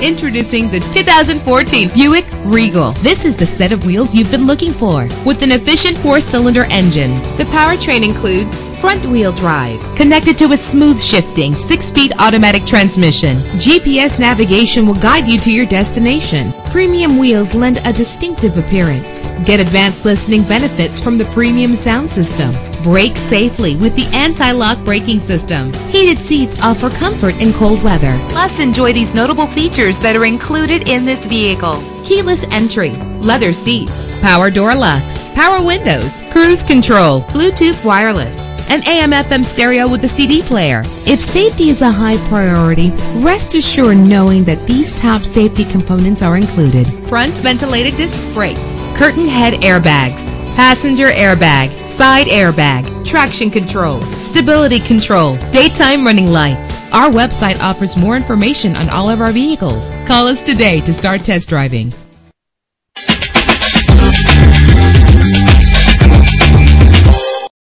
Introducing the 2014 Buick Regal. This is the set of wheels you've been looking for with an efficient four-cylinder engine. The powertrain includes front-wheel drive connected to a smooth shifting six-speed automatic transmission. GPS navigation will guide you to your destination. Premium wheels lend a distinctive appearance. Get advanced listening benefits from the premium sound system. Brake safely with the anti-lock braking system. Heated seats offer comfort in cold weather. Plus, enjoy these notable features that are included in this vehicle. Keyless entry, leather seats, power door locks, power windows, cruise control, Bluetooth wireless, an AM FM stereo with a CD player. If safety is a high priority, rest assured knowing that these top safety components are included. Front ventilated disc brakes, curtain head airbags, passenger airbag, side airbag, traction control, stability control, daytime running lights. Our website offers more information on all of our vehicles. Call us today to start test driving.